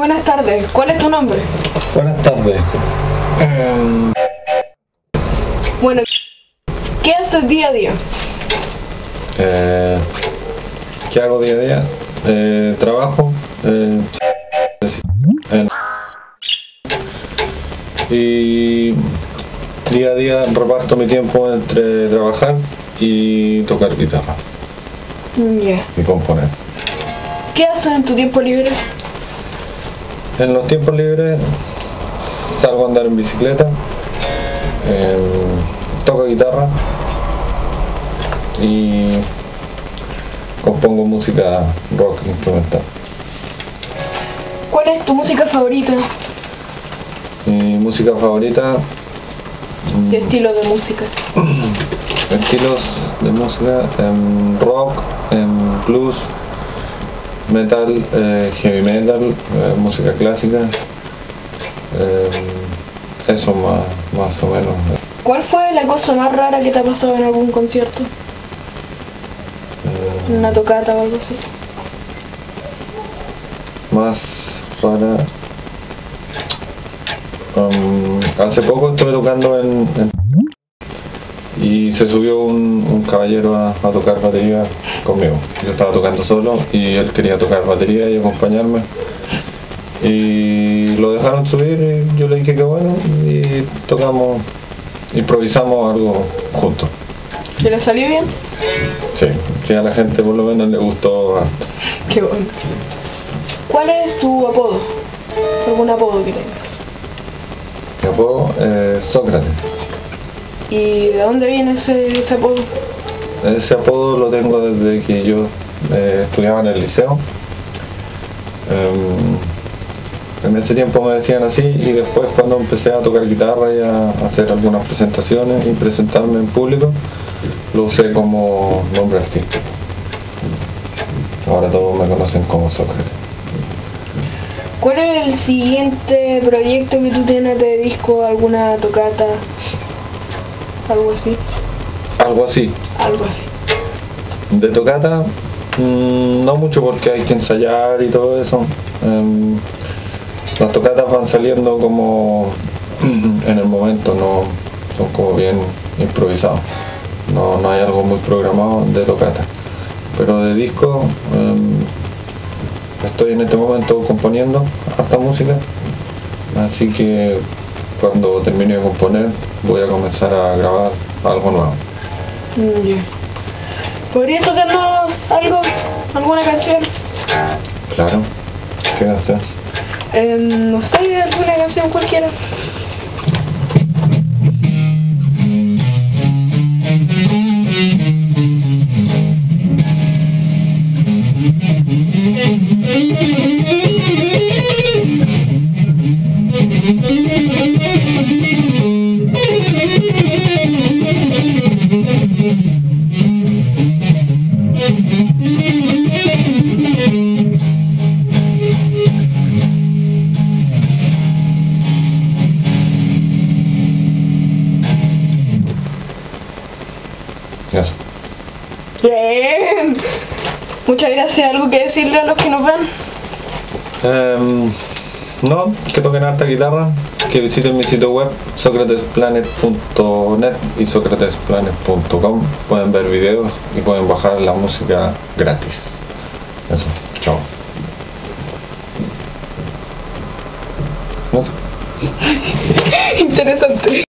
Buenas tardes, ¿cuál es tu nombre? Buenas tardes. Em, Bueno, ¿qué haces día a día? eh, ¿Qué hago día a día? Eh, trabajo. eh, y día a día reparto mi tiempo entre trabajar y tocar guitarra Mm, Ya. y componer. ¿Qué haces en tu tiempo libre? En los tiempos libres salgo a andar en bicicleta, em, toco guitarra y compongo música rock instrumental. ¿Cuál es tu música favorita? Mi música favorita, ¿Qué estilo de música? estilos de música, em, rock, em, blues, metal, eh, heavy metal, eh, música clásica. em, eso más, más o menos. ¿Cuál fue la cosa más rara que te ha pasado en algún concierto? Em, ¿Una tocata o algo así? más rara. Um, hace poco estuve tocando en, en- y se subió un, un caballero a, a tocar batería conmigo. Yo estaba tocando solo y él quería tocar batería y acompañarme. Y lo dejaron subir y yo le dije que bueno y tocamos, improvisamos algo juntos. ¿Te le salió bien? Sí, que a la gente por lo menos le gustó harto. Qué bueno. ¿Cuál es tu apodo? ¿Algún apodo que tengas? Mi apodo es Sócrates. ¿Y de dónde viene ese, ese apodo? Ese apodo lo tengo desde que yo eh, estudiaba en el liceo. Em, en ese tiempo me decían así y después cuando empecé a tocar guitarra y a hacer algunas presentaciones y presentarme en público, lo usé como nombre artístico. Ahora todos me conocen como Sócrates. ¿Cuál es el siguiente proyecto que tú tienes de disco? ¿Alguna tocata? ¿Algo así? Algo así. Algo así. De tocata, mm, no mucho porque hay que ensayar y todo eso. Em, las tocatas van saliendo como en el momento, no son como bien improvisados. No, no hay algo muy programado de tocata. Pero de disco, em, estoy en este momento componiendo harta música. Así que cuando termine de componer voy a comenzar a grabar algo nuevo. Mm, ya. ¿Podrías tocarnos algo? ¿Alguna canción? Claro. ¿Qué canción? Em, no sé, alguna canción cualquiera. Eso. Bien. Muchas gracias. ¿Algo que decirle a los que nos ven? Em, no, que toquen harta guitarra, que visiten mi sitio web socratesplanet.net y socratesplanet.com. Pueden ver videos y pueden bajar la música gratis. Eso, chao. Interesante.